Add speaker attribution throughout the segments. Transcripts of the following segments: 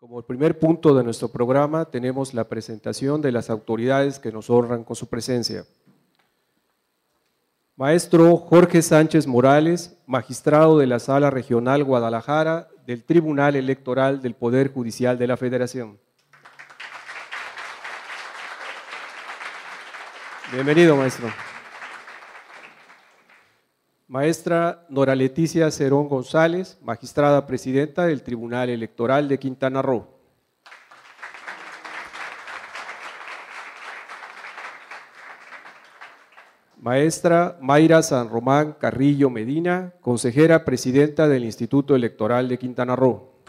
Speaker 1: Como primer punto de nuestro programa tenemos la presentación de las autoridades que nos honran con su presencia. Maestro Jorge Sánchez Morales, magistrado de la Sala Regional Guadalajara del Tribunal Electoral del Poder Judicial de la Federación. Bienvenido, maestro. Maestra Nora Leticia Cerón González, magistrada presidenta del Tribunal Electoral de Quintana Roo. Maestra Mayra San Román Carrillo Medina, consejera presidenta del Instituto Electoral de Quintana Roo.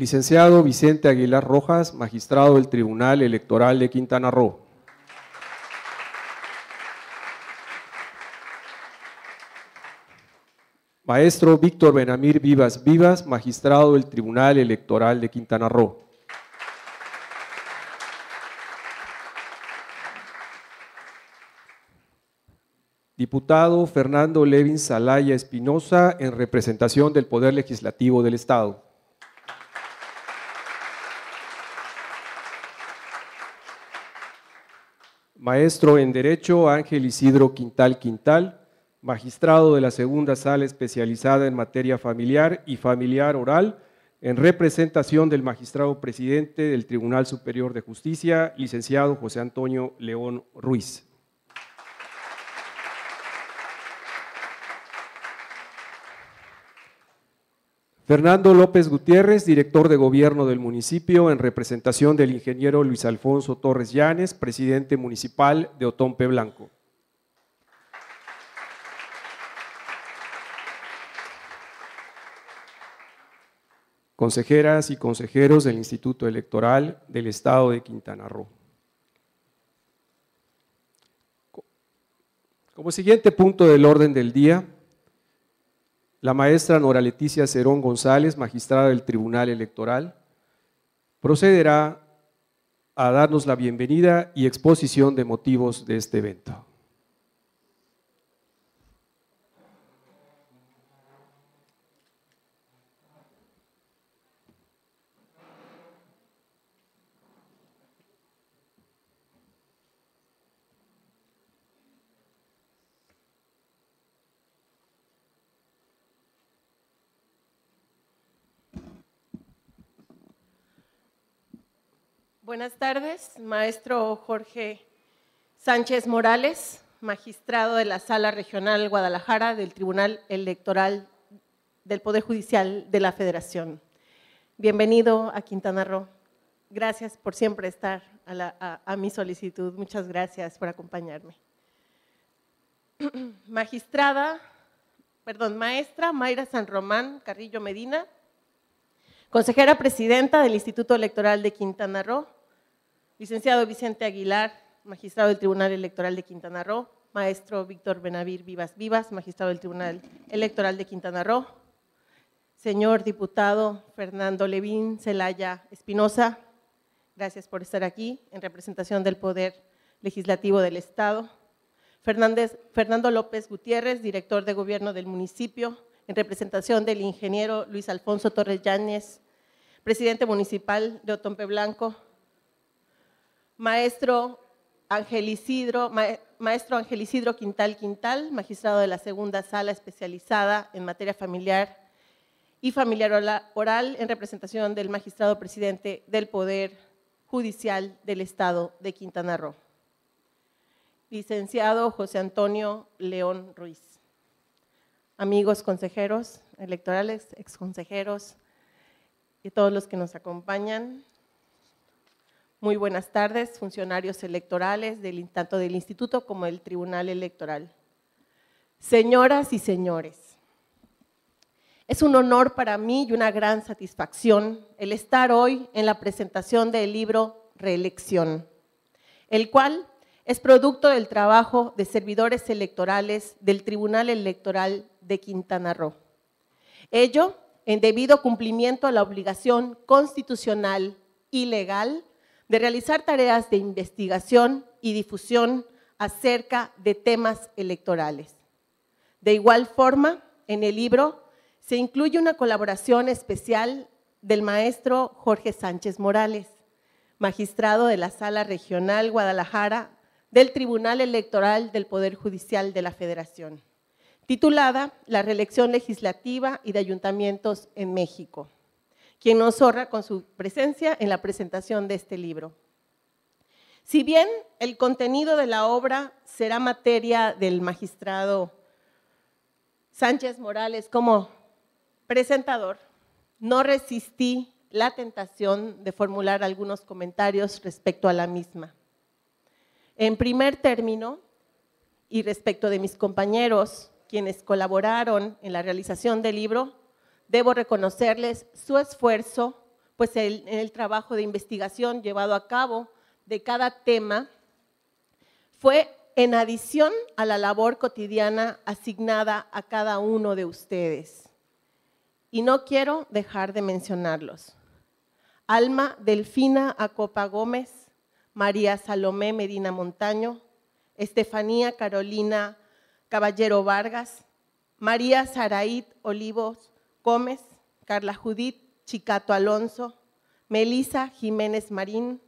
Speaker 1: Licenciado Vicente Aguilar Rojas, magistrado del Tribunal Electoral de Quintana Roo. Maestro Víctor Benamir Vivas Vivas, magistrado del Tribunal Electoral de Quintana Roo. Diputado Fernando Levin Salaya Espinosa, en representación del Poder Legislativo del Estado. Maestro en Derecho Ángel Isidro Quintal Quintal, magistrado de la segunda sala especializada en materia familiar y familiar oral, en representación del magistrado presidente del Tribunal Superior de Justicia, licenciado José Antonio León Ruiz. Fernando López Gutiérrez, director de gobierno del municipio, en representación del ingeniero Luis Alfonso Torres Llanes, presidente municipal de Otompe Blanco. Consejeras y consejeros del Instituto Electoral del Estado de Quintana Roo. Como siguiente punto del orden del día, la maestra Nora Leticia Cerón González, magistrada del Tribunal Electoral, procederá a darnos la bienvenida y exposición de motivos de este evento.
Speaker 2: Buenas tardes, maestro Jorge Sánchez Morales, magistrado de la Sala Regional Guadalajara del Tribunal Electoral del Poder Judicial de la Federación. Bienvenido a Quintana Roo. Gracias por siempre estar a, mi solicitud. Muchas gracias por acompañarme. Magistrada, perdón, maestra Mayra San Román Carrillo Medina, consejera presidenta del Instituto Electoral de Quintana Roo, Licenciado Vicente Aguilar, magistrado del Tribunal Electoral de Quintana Roo. Maestro Víctor Benavir Vivas Vivas, magistrado del Tribunal Electoral de Quintana Roo. Señor diputado Fernando Levín Celaya Espinosa, gracias por estar aquí en representación del Poder Legislativo del Estado. Fernando López Gutiérrez, director de Gobierno del municipio, en representación del ingeniero Luis Alfonso Torres Yáñez, presidente municipal de Otompe Blanco, maestro Ángel Isidro, maestro Quintal Quintal, magistrado de la segunda sala especializada en materia familiar y familiar oral en representación del magistrado presidente del Poder Judicial del Estado de Quintana Roo. Licenciado José Antonio León Ruiz. Amigos consejeros electorales, exconsejeros y todos los que nos acompañan, muy buenas tardes, funcionarios electorales, del, tanto del Instituto como del Tribunal Electoral. Señoras y señores, es un honor para mí y una gran satisfacción el estar hoy en la presentación del libro Reelección, el cual es producto del trabajo de servidores electorales del Tribunal Electoral de Quintana Roo. Ello en debido cumplimiento a la obligación constitucional y legal de realizar tareas de investigación y difusión acerca de temas electorales. De igual forma, en el libro se incluye una colaboración especial del maestro Jorge Sánchez Morales, magistrado de la Sala Regional Guadalajara del Tribunal Electoral del Poder Judicial de la Federación, titulada La reelección legislativa y de ayuntamientos en México, quien nos honra con su presencia en la presentación de este libro. Si bien el contenido de la obra será materia del magistrado Sánchez Morales como presentador, no resistí la tentación de formular algunos comentarios respecto a la misma. En primer término, y respecto de mis compañeros, quienes colaboraron en la realización del libro, debo reconocerles su esfuerzo, pues en el trabajo de investigación llevado a cabo de cada tema fue en adición a la labor cotidiana asignada a cada uno de ustedes. Y no quiero dejar de mencionarlos. Alma Delfina Acopa Gómez, María Salomé Medina Montaño, Estefanía Carolina Caballero Vargas, María Saraid Olivos Gómez, Carla Judith Chicato Alonso, Melisa Jiménez Marín,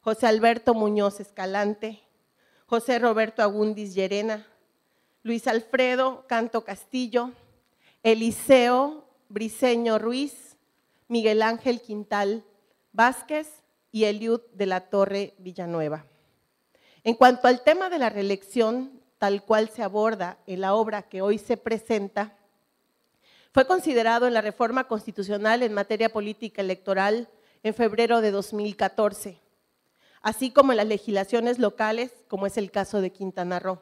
Speaker 2: José Alberto Muñoz Escalante, José Roberto Agundis Llerena, Luis Alfredo Canto Castillo, Eliseo Briceño Ruiz, Miguel Ángel Quintal Vázquez y Eliud de la Torre Villanueva. En cuanto al tema de la reelección, tal cual se aborda en la obra que hoy se presenta, fue considerado en la reforma constitucional en materia política electoral en febrero de 2014, así como en las legislaciones locales, como es el caso de Quintana Roo.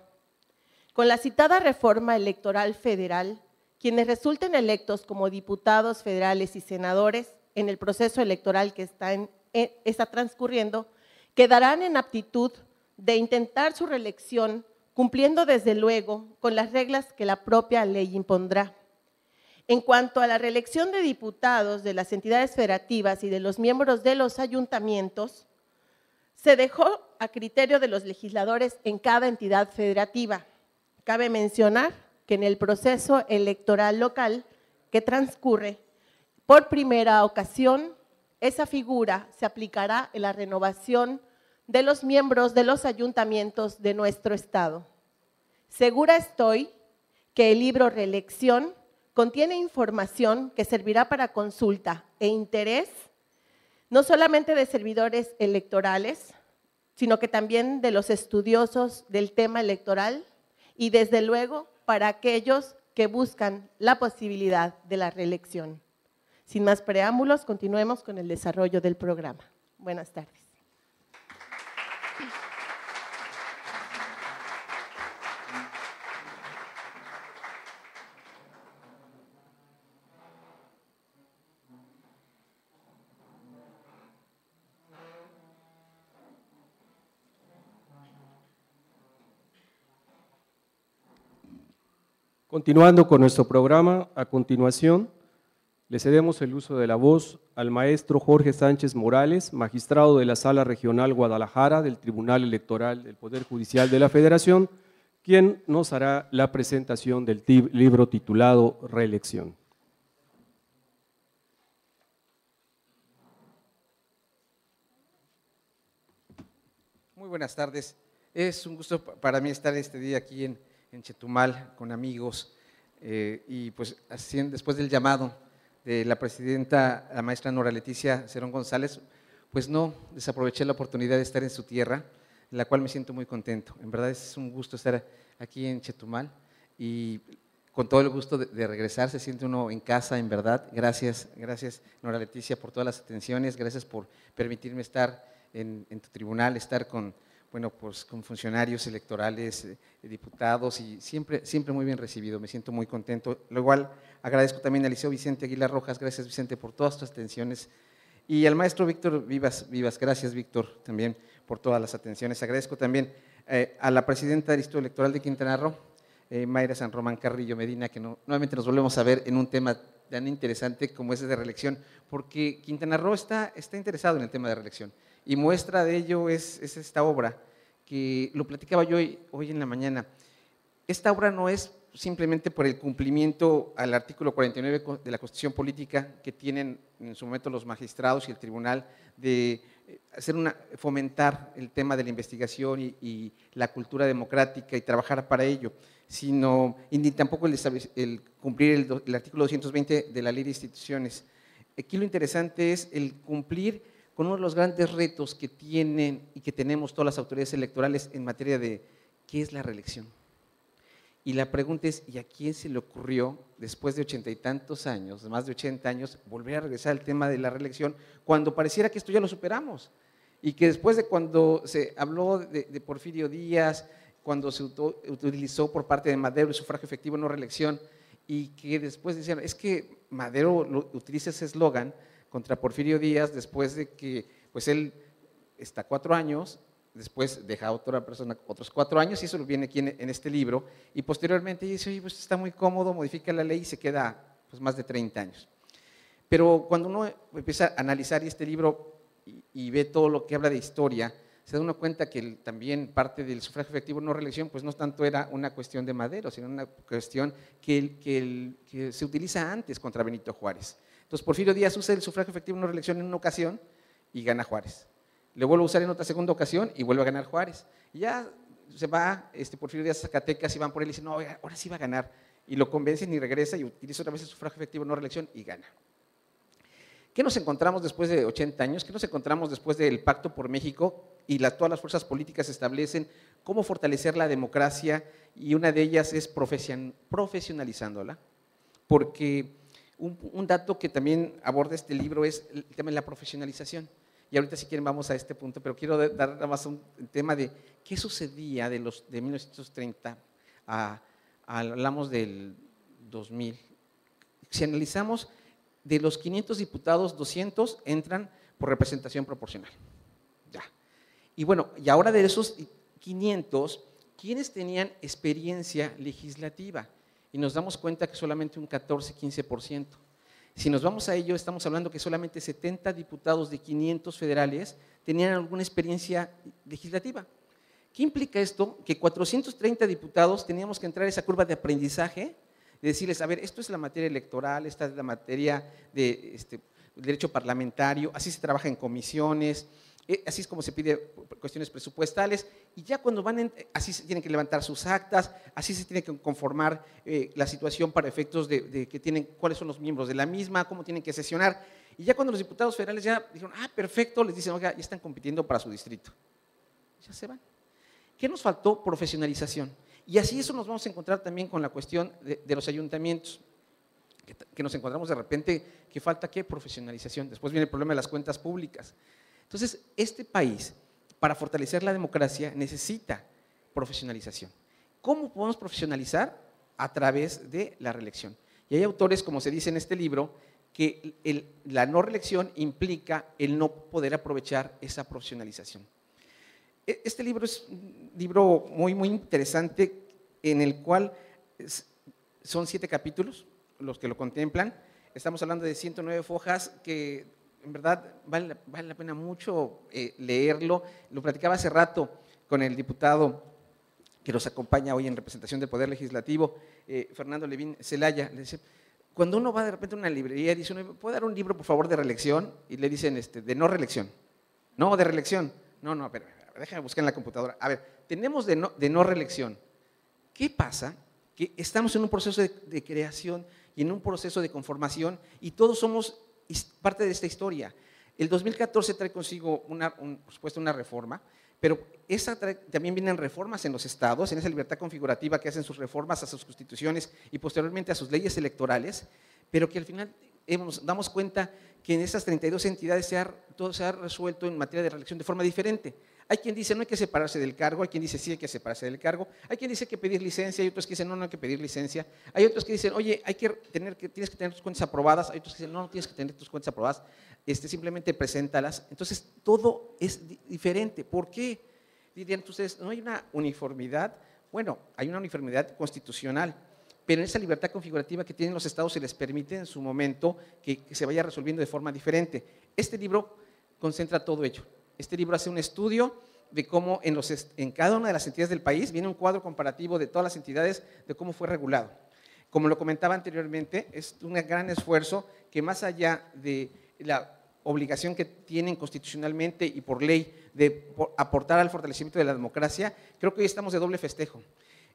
Speaker 2: Con la citada reforma electoral federal, quienes resulten electos como diputados federales y senadores en el proceso electoral que está, está transcurriendo, quedarán en aptitud de intentar su reelección cumpliendo desde luego con las reglas que la propia ley impondrá. En cuanto a la reelección de diputados de las entidades federativas y de los miembros de los ayuntamientos, se dejó a criterio de los legisladores en cada entidad federativa. Cabe mencionar que en el proceso electoral local que transcurre, por primera ocasión, esa figura se aplicará en la renovación de los miembros de los ayuntamientos de nuestro Estado. Segura estoy que el libro Reelección contiene información que servirá para consulta e interés, no solamente de servidores electorales, sino que también de los estudiosos del tema electoral y desde luego para aquellos que buscan la posibilidad de la reelección. Sin más preámbulos, continuemos con el desarrollo del programa. Buenas tardes.
Speaker 1: Continuando con nuestro programa, a continuación le cedemos el uso de la voz al maestro Jorge Sánchez Morales, magistrado de la Sala Regional Guadalajara del Tribunal Electoral del Poder Judicial de la Federación, quien nos hará la presentación del libro titulado Reelección.
Speaker 3: Muy buenas tardes. Es un gusto para mí estar este día aquí en, Chetumal con amigos eh, y pues después del llamado de la presidenta, la maestra Nora Leticia Cerón González, pues no desaproveché la oportunidad de estar en su tierra, en la cual me siento muy contento. En verdad es un gusto estar aquí en Chetumal y con todo el gusto de, regresar, se siente uno en casa, en verdad. Gracias, gracias Nora Leticia por todas las atenciones, gracias por permitirme estar en tu tribunal, estar con, bueno, pues con funcionarios electorales, eh, diputados y siempre, siempre muy bien recibido, me siento muy contento. Lo igual agradezco también al Liceo Vicente Aguilar Rojas, gracias Vicente por todas tus atenciones y al maestro Víctor Vivas, Vivas, gracias Víctor también por todas las atenciones. Agradezco también eh, a la presidenta del Instituto Electoral de Quintana Roo, eh, Mayra San Román Carrillo Medina, que nuevamente nos volvemos a ver en un tema tan interesante como ese de reelección, porque Quintana Roo está, está interesado en el tema de reelección. Y muestra de ello es, esta obra, que lo platicaba yo hoy, en la mañana. Esta obra no es simplemente por el cumplimiento al artículo 49 de la Constitución Política que tienen en su momento los magistrados y el tribunal de eh, hacer una, fomentar el tema de la investigación y, la cultura democrática y trabajar para ello, sino ni tampoco el, cumplir el, artículo 220 de la ley de instituciones. Aquí lo interesante es el cumplir con uno de los grandes retos que tienen y que tenemos todas las autoridades electorales en materia de qué es la reelección. Y la pregunta es, ¿y a quién se le ocurrió, después de ochenta y tantos años, más de ochenta años, volver a regresar al tema de la reelección, cuando pareciera que esto ya lo superamos? Y que después de cuando se habló de, Porfirio Díaz, cuando se utilizó por parte de Madero el sufragio efectivo no reelección, y que después decían, es que Madero utiliza ese eslogan contra Porfirio Díaz después de que pues él está cuatro años después deja a otra persona otros cuatro años y eso viene aquí en, este libro y posteriormente dice, oye, pues está muy cómodo, modifica la ley y se queda pues, más de 30 años. Pero cuando uno empieza a analizar este libro y, ve todo lo que habla de historia, se da uno cuenta que también parte del sufragio efectivo no reelección, pues no tanto era una cuestión de Madero, sino una cuestión que, que se utiliza antes contra Benito Juárez. Entonces Porfirio Díaz usa el sufragio efectivo no reelección en una ocasión y gana Juárez le vuelvo a usar en otra segunda ocasión y vuelve a ganar Juárez. Ya se va este, Porfirio Díaz a Zacatecas y van por él y dicen, no, ahora sí va a ganar. Y lo convencen y regresa y utiliza otra vez el sufragio efectivo, no reelección y gana. ¿Qué nos encontramos después de 80 años? ¿Qué nos encontramos después del Pacto por México? Y todas las fuerzas políticas establecen cómo fortalecer la democracia y una de ellas es profesionalizándola. Porque un, dato que también aborda este libro es el tema de la profesionalización y ahorita si quieren vamos a este punto, pero quiero dar nada más un tema de qué sucedía de, los, de 1930 a, hablamos del 2000. Si analizamos, de los 500 diputados, 200 entran por representación proporcional. Ya. Y bueno, y ahora de esos 500, ¿quiénes tenían experiencia legislativa? Y nos damos cuenta que solamente un 14, 15%. Si nos vamos a ello, estamos hablando que solamente 70 diputados de 500 federales tenían alguna experiencia legislativa. ¿Qué implica esto? Que 430 diputados teníamos que entrar a esa curva de aprendizaje, de decirles, a ver, esto es la materia electoral, esta es la materia de este, derecho parlamentario, así se trabaja en comisiones, así es como se pide cuestiones presupuestales, y ya cuando van, así se tienen que levantar sus actas, así se tiene que conformar eh, la situación para efectos de, que tienen, cuáles son los miembros de la misma, cómo tienen que sesionar, y ya cuando los diputados federales ya dijeron, ah, perfecto, les dicen, oiga, ya están compitiendo para su distrito. Ya se van. ¿Qué nos faltó? Profesionalización. Y así eso nos vamos a encontrar también con la cuestión de, los ayuntamientos, que, nos encontramos de repente que falta qué? Profesionalización. Después viene el problema de las cuentas públicas. Entonces, este país, para fortalecer la democracia, necesita profesionalización. ¿Cómo podemos profesionalizar? A través de la reelección. Y hay autores, como se dice en este libro, que la no reelección implica el no poder aprovechar esa profesionalización. E, este libro es un libro muy, muy interesante en el cual son siete capítulos los que lo contemplan. Estamos hablando de 109 fojas que en verdad vale, la pena mucho eh, leerlo. Lo platicaba hace rato con el diputado que nos acompaña hoy en representación del Poder Legislativo, eh, Fernando Levín Celaya. Le dice, cuando uno va de repente a una librería y dice, ¿puede dar un libro, por favor, de reelección? Y le dicen, este, de no reelección. No, de reelección. No, no, pero déjame buscar en la computadora. A ver, tenemos de no, de no reelección. ¿Qué pasa? Que estamos en un proceso de creación y en un proceso de conformación y todos somos parte de esta historia. El 2014 trae consigo, una, por supuesto, una reforma, pero esa también vienen reformas en los estados, en esa libertad configurativa que hacen sus reformas a sus constituciones y posteriormente a sus leyes electorales, pero que al final nos damos cuenta que en esas 32 entidades se todo se ha resuelto en materia de reelección de forma diferente. Hay quien dice no hay que separarse del cargo, hay quien dice sí hay que separarse del cargo, hay quien dice que pedir licencia, hay otros que dicen no, no hay que pedir licencia, hay otros que dicen, oye, hay que tener que, tienes que tener tus cuentas aprobadas, hay otros que dicen no, no tienes que tener tus cuentas aprobadas, este, simplemente preséntalas. Entonces, todo es diferente. ¿Por qué? Dirían ustedes, no hay una uniformidad. Bueno, hay una uniformidad constitucional, pero en esa libertad configurativa que tienen los estados se les permite en su momento que, que se vaya resolviendo de forma diferente. Este libro concentra todo ello. Este libro hace un estudio de cómo en, cada una de las entidades del país viene un cuadro comparativo de todas las entidades de cómo fue regulado. Como lo comentaba anteriormente, es un gran esfuerzo que más allá de la obligación que tienen constitucionalmente y por ley de aportar al fortalecimiento de la democracia, creo que hoy estamos de doble festejo.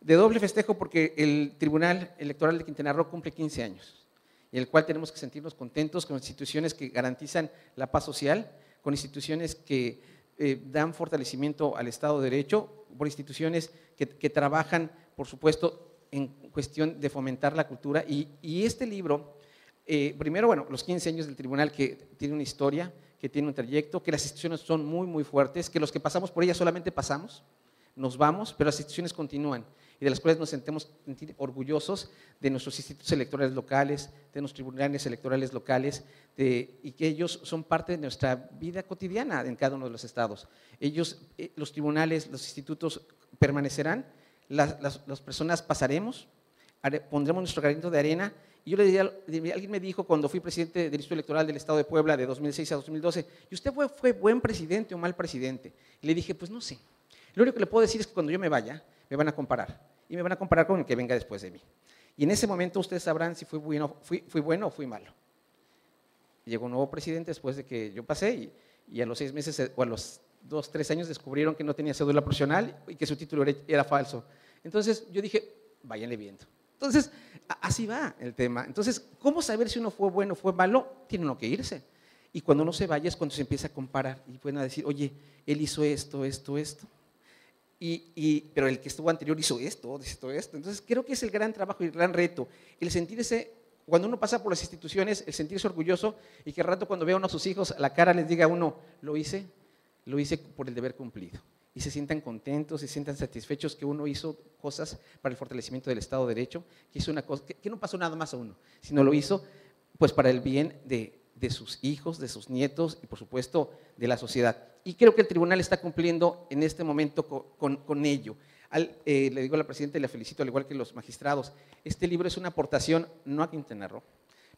Speaker 3: De doble festejo porque el Tribunal Electoral de Quintana Roo cumple 15 años, y el cual tenemos que sentirnos contentos con instituciones que garantizan la paz social, con instituciones que eh, dan fortalecimiento al Estado de Derecho, por instituciones que, trabajan, por supuesto, en cuestión de fomentar la cultura. Y, este libro, eh, primero, bueno, los 15 años del tribunal que tiene una historia, que tiene un trayecto, que las instituciones son muy, muy fuertes, que los que pasamos por ellas solamente pasamos, nos vamos, pero las instituciones continúan y de las cuales nos sentimos orgullosos de nuestros institutos electorales locales, de nuestros tribunales electorales locales, y que ellos son parte de nuestra vida cotidiana en cada uno de los estados. Ellos, eh, los tribunales, los institutos permanecerán, las, personas pasaremos, pondremos nuestro granito de arena. Y yo le diría, alguien me dijo cuando fui presidente del Instituto Electoral del Estado de Puebla de 2006 a 2012, ¿y usted fue, fue buen presidente o mal presidente? Y le dije, pues no sé. Lo único que le puedo decir es que cuando yo me vaya, me van a comparar. Y me van a comparar con el que venga después de mí. Y en ese momento ustedes sabrán si fui bueno, fui, bueno o fui malo. Llegó un nuevo presidente después de que yo pasé y, a los seis meses o a los dos, tres años descubrieron que no tenía cédula profesional y que su título era, falso. Entonces yo dije, váyanle viendo. Entonces, así va el tema. Entonces, ¿cómo saber si uno fue bueno o fue malo? Tiene uno que irse. Y cuando uno se vaya es cuando se empieza a comparar y pueden decir, oye, él hizo esto, esto, esto. Y, pero el que estuvo anterior hizo esto, esto, esto. Entonces creo que es el gran trabajo y el gran reto, el sentirse, cuando uno pasa por las instituciones, el sentirse orgulloso y que al rato cuando vea a uno a sus hijos, la cara les diga a uno, lo hice, lo hice por el deber cumplido. Y se sientan contentos, se sientan satisfechos que uno hizo cosas para el fortalecimiento del Estado de Derecho, que, hizo una cosa, que no pasó nada más a uno, sino lo hizo pues para el bien de, de sus hijos, de sus nietos y por supuesto de la sociedad. Y creo que el tribunal está cumpliendo en este momento con, ello. Eh, le digo a la presidenta y la felicito, al igual que los magistrados, este libro es una aportación no a Quintana Roo,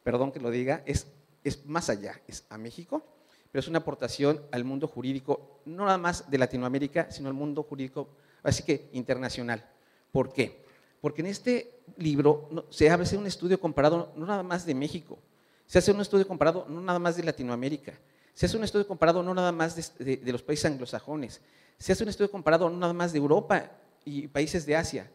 Speaker 3: perdón que lo diga, es, es más allá, es a México, pero es una aportación al mundo jurídico, no nada más de Latinoamérica, sino al mundo jurídico, así que internacional. ¿Por qué? Porque en este libro se hace un estudio comparado no nada más de México, se hace un estudio comparado no nada más de Latinoamérica, se hace un estudio comparado no nada más de, los países anglosajones, se hace un estudio comparado no nada más de Europa y países de Asia.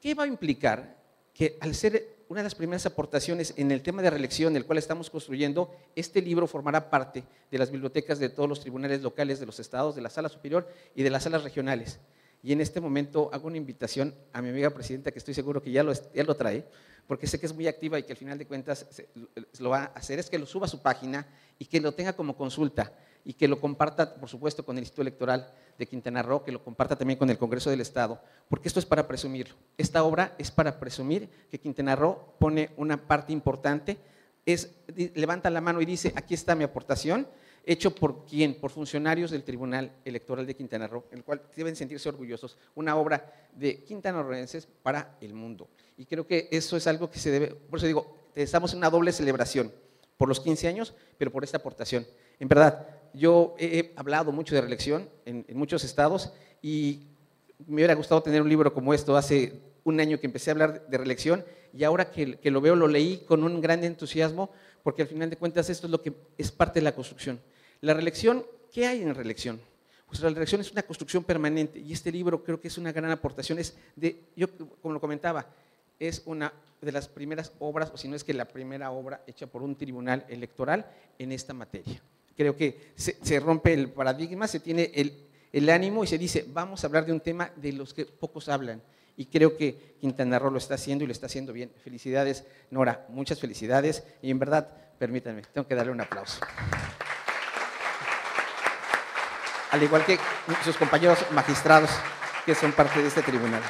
Speaker 3: ¿Qué va a implicar? Que al ser una de las primeras aportaciones en el tema de reelección, el cual estamos construyendo, este libro formará parte de las bibliotecas de todos los tribunales locales de los estados, de la sala superior y de las salas regionales. Y en este momento hago una invitación a mi amiga presidenta, que estoy seguro que ya lo, ya lo trae, porque sé que es muy activa y que al final de cuentas lo va a hacer, es que lo suba a su página y que lo tenga como consulta y que lo comparta, por supuesto, con el Instituto Electoral de Quintana Roo, que lo comparta también con el Congreso del Estado, porque esto es para presumirlo. Esta obra es para presumir que Quintana Roo pone una parte importante, es, levanta la mano y dice, aquí está mi aportación, hecho por quién, por funcionarios del Tribunal Electoral de Quintana Roo, el cual deben sentirse orgullosos, una obra de quintanarroenses para el mundo. Y creo que eso es algo que se debe, por eso digo, estamos en una doble celebración, por los 15 años, pero por esta aportación. En verdad, yo he hablado mucho de reelección en, muchos estados y me hubiera gustado tener un libro como esto hace un año que empecé a hablar de reelección y ahora que, que, lo veo lo leí con un gran entusiasmo porque al final de cuentas esto es lo que es parte de la construcción. La reelección, ¿qué hay en reelección? Pues la reelección es una construcción permanente y este libro creo que es una gran aportación. Es de, yo como lo comentaba, es una de las primeras obras, o si no es que la primera obra hecha por un tribunal electoral en esta materia. Creo que se, rompe el paradigma, se tiene el, el, ánimo y se dice, vamos a hablar de un tema de los que pocos hablan. Y creo que Quintana Roo lo está haciendo y lo está haciendo bien. Felicidades, Nora, muchas felicidades. Y en verdad, permítanme, tengo que darle un aplauso. Al igual que sus compañeros magistrados que son parte de este tribunal.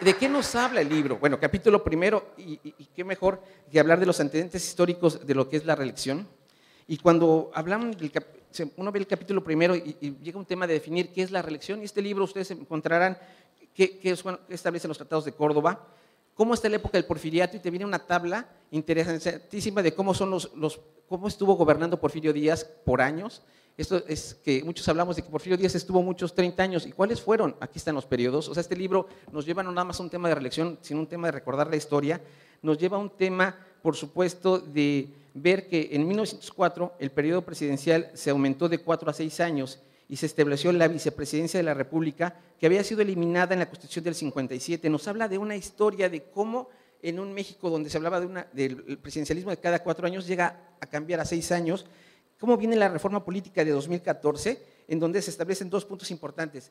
Speaker 3: ¿De qué, nos habla el libro? Bueno, capítulo primero, y, qué mejor que hablar de los antecedentes históricos de lo que es la reelección. Y cuando hablamos uno ve el capítulo primero y, llega un tema de definir qué es la reelección, y este libro ustedes encontrarán qué, establecen los tratados de Córdoba, cómo está la época del porfiriato y te viene una tabla interesantísima de cómo, cómo estuvo gobernando Porfirio Díaz por años. Esto es que muchos hablamos de que Porfirio Díaz estuvo muchos 30 años. ¿Y cuáles fueron? Aquí están los periodos. O sea, este libro nos lleva no nada más a un tema de reelección, sino un tema de recordar la historia. Nos lleva a un tema, por supuesto, de ver que en 1904 el periodo presidencial se aumentó de 4 a 6 años y se estableció la vicepresidencia de la República, que había sido eliminada en la Constitución del 57. Nos habla de una historia de cómo en un México donde se hablaba de una, del presidencialismo de cada cuatro años llega a cambiar a seis años cómo viene la reforma política de 2014, en donde se establecen dos puntos importantes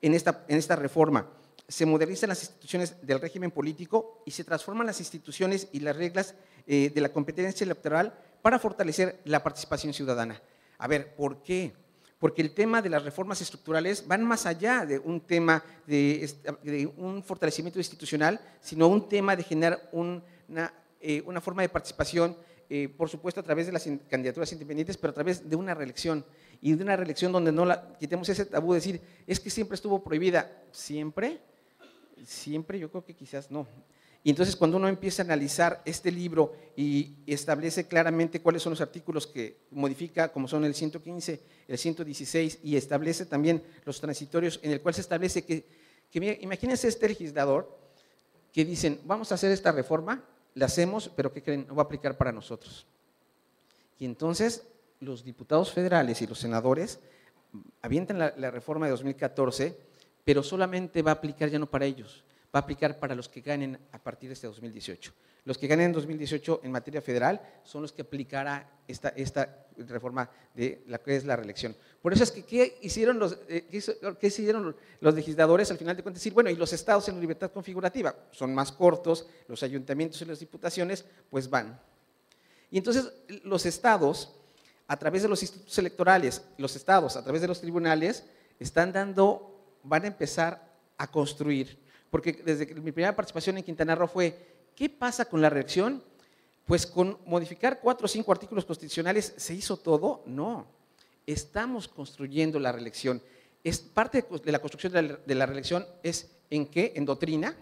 Speaker 3: en esta, reforma. Se modernizan las instituciones del régimen político y se transforman las instituciones y las reglas eh, de la competencia electoral para fortalecer la participación ciudadana. A ver, ¿por qué? Porque el tema de las reformas estructurales van más allá de un tema de, un fortalecimiento institucional, sino un tema de generar una, eh, una forma de participación eh, por supuesto, a través de las candidaturas independientes, pero a través de una reelección. Y de una reelección donde no la quitemos ese tabú de decir, es que siempre estuvo prohibida. ¿Siempre? Siempre, yo creo que quizás no. Y entonces cuando uno empieza a analizar este libro y establece claramente cuáles son los artículos que modifica, como son el 115, el 116, y establece también los transitorios en el cual se establece que, que imagínense este legislador que dicen, vamos a hacer esta reforma, la hacemos, pero ¿qué creen? No va a aplicar para nosotros. Y entonces los diputados federales y los senadores avientan la, la, reforma de 2014, pero solamente va a aplicar ya no para ellos, va a aplicar para los que ganen a partir de este 2018. Los que ganen en 2018 en materia federal son los que aplicará esta, esta reforma de la que es la reelección. Por eso es que, ¿qué hicieron los, eh, qué hicieron los legisladores al final de cuentas? Decir, bueno, y los estados en libertad configurativa son más cortos, los ayuntamientos y las diputaciones, pues van. Y entonces los estados, a través de los institutos electorales, los estados, a través de los tribunales, están dando, van a empezar a construir. Porque desde mi primera participación en Quintana Roo fue, ¿Qué pasa con la reacción? Pues con modificar cuatro o cinco artículos constitucionales, ¿se hizo todo? No. Estamos construyendo la reelección. Es parte de la construcción de la, reelección es en qué? En doctrina,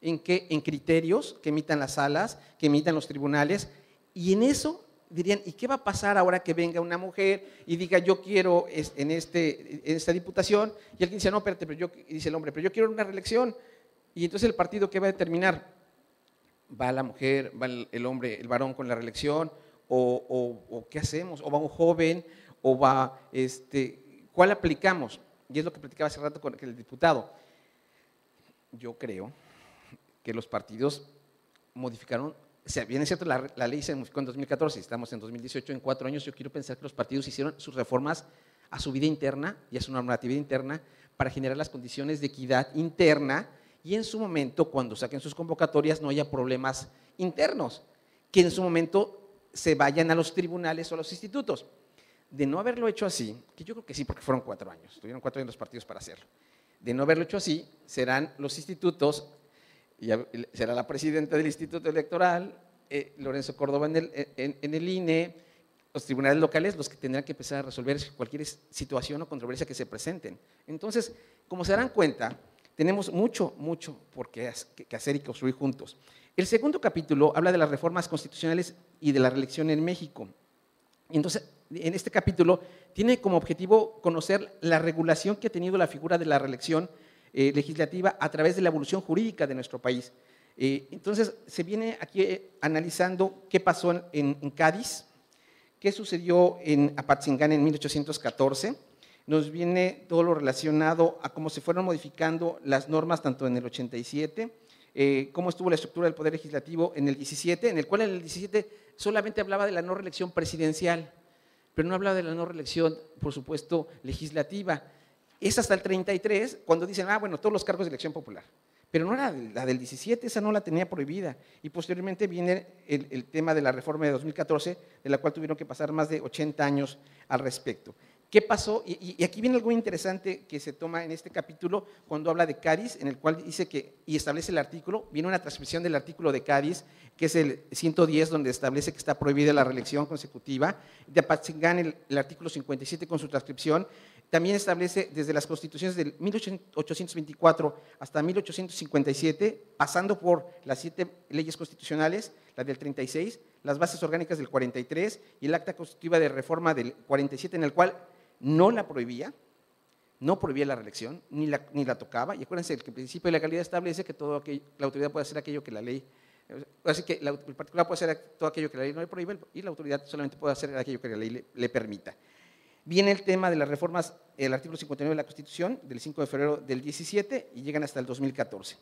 Speaker 3: en qué? En criterios que emitan las salas, que emitan los tribunales. Y en eso dirían, ¿y qué va a pasar ahora que venga una mujer y diga, yo quiero en, este, en esta diputación? Y alguien dice, no, espérate, pero yo, dice el hombre, pero yo quiero una reelección. Y entonces el partido, ¿qué va a determinar? Va la mujer, va el, hombre, el varón con la reelección, o, qué hacemos, o va un joven, o va, este, ¿cuál aplicamos? Y es lo que platicaba hace rato con el diputado. Yo creo que los partidos modificaron, o sea, bien cierto, la, la, ley se modificó en 2014, estamos en 2018, en cuatro años, yo quiero pensar que los partidos hicieron sus reformas a su vida interna y a su normatividad interna para generar las condiciones de equidad interna y en su momento, cuando saquen sus convocatorias, no haya problemas internos, que en su momento se vayan a los tribunales o a los institutos. De no haberlo hecho así, que yo creo que sí, porque fueron cuatro años, tuvieron cuatro años los partidos para hacerlo. De no haberlo hecho así, serán los institutos, y será la presidenta del Instituto Electoral, eh, Lorenzo Córdoba en el, en el INE, los tribunales locales los que tendrán que empezar a resolver cualquier situación o controversia que se presenten. Entonces, como se darán cuenta, tenemos mucho, mucho por qué hacer y construir juntos. El segundo capítulo habla de las reformas constitucionales y de la reelección en México. Entonces, en este capítulo tiene como objetivo conocer la regulación que ha tenido la figura de la reelección eh, legislativa a través de la evolución jurídica de nuestro país. Eh, entonces, se viene aquí eh, analizando qué pasó en, Cádiz, qué sucedió en Apatzingán en 1814, nos viene todo lo relacionado a cómo se fueron modificando las normas tanto en el 87, eh, cómo estuvo la estructura del Poder Legislativo en el 17, en el cual en el 17 solamente hablaba de la no reelección presidencial, pero no hablaba de la no reelección, por supuesto, legislativa. Es hasta el 33 cuando dicen, ah, bueno, todos los cargos de elección popular. Pero no era la del 17, esa no la tenía prohibida. Y posteriormente viene el, el, tema de la reforma de 2014, de la cual tuvieron que pasar más de 80 años al respecto. ¿Qué pasó? Y, aquí viene algo interesante que se toma en este capítulo cuando habla de Cádiz, en el cual dice que, y establece el artículo, viene una transcripción del artículo de Cádiz, que es el 110, donde establece que está prohibida la reelección consecutiva, de Apatzingán el, el artículo 57 con su transcripción, también establece desde las constituciones del 1824 hasta 1857, pasando por las siete leyes constitucionales, la del 36, las bases orgánicas del 43 y el acta constitutiva de reforma del 47, en el cual no la prohibía, no prohibía la reelección, ni la, ni la tocaba. Y acuérdense que el principio de legalidad establece que todo la autoridad puede hacer aquello que la ley, así que el particular puede hacer todo aquello que la ley no le prohíbe y la autoridad solamente puede hacer aquello que la ley le permita. Viene el tema de las reformas, el artículo 59 de la Constitución, del 5 de febrero del 17, y llegan hasta el 2014.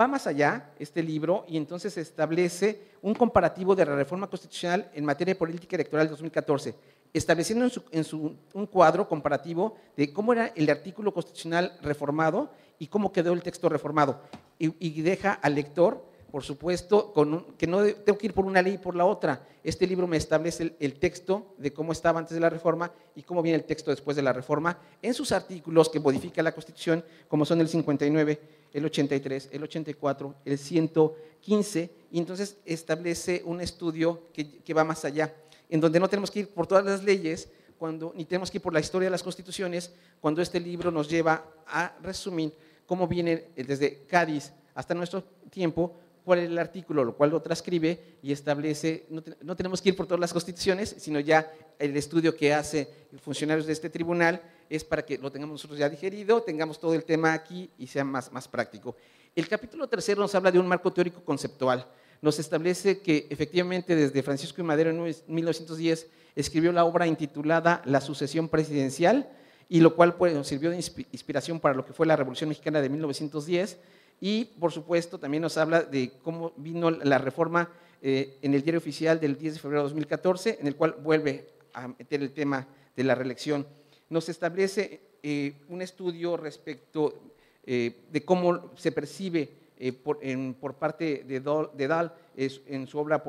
Speaker 3: Va más allá este libro y entonces establece un comparativo de la reforma constitucional en materia de política electoral 2014, estableciendo en, su, un cuadro comparativo de cómo era el artículo constitucional reformado y cómo quedó el texto reformado. y deja al lector por supuesto, con que no tengo que ir por una ley y por la otra. Este libro me establece el, texto de cómo estaba antes de la reforma y cómo viene el texto después de la reforma en sus artículos que modifica la Constitución, como son el 59, el 83, el 84, el 115, y entonces establece un estudio que, que va más allá, en donde no tenemos que ir por todas las leyes, cuando, ni tenemos que ir por la historia de las constituciones, cuando este libro nos lleva a resumir cómo viene desde Cádiz hasta nuestro tiempo cuál es el artículo, lo cual lo transcribe y establece, no, tenemos que ir por todas las constituciones, sino ya el estudio que hace funcionarios de este tribunal es para que lo tengamos nosotros ya digerido, tengamos todo el tema aquí y sea más, más práctico. El capítulo tercero nos habla de un marco teórico conceptual. Nos establece que efectivamente desde Francisco y Madero en 1910 escribió la obra intitulada La sucesión presidencial, y lo cual pues, sirvió de inspiración para lo que fue la Revolución Mexicana de 1910 y, por supuesto, también nos habla de cómo vino la reforma eh, en el diario oficial del 10 de febrero de 2014, en el cual vuelve a meter el tema de la reelección. Nos establece eh, un estudio respecto eh, de cómo se percibe por, parte de, Dahl en su obra